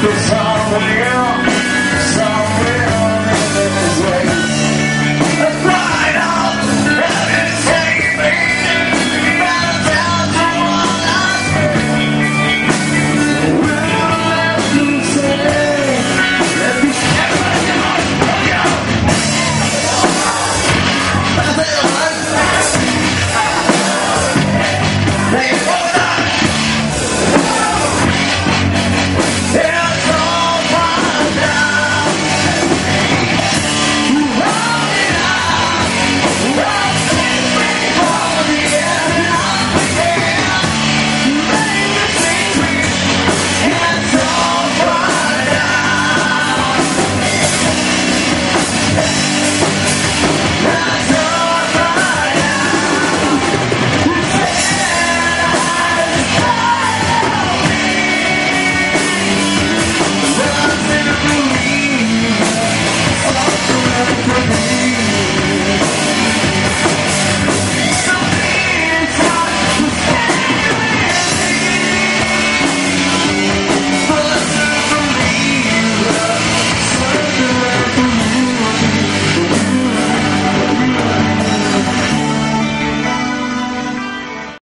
to something else.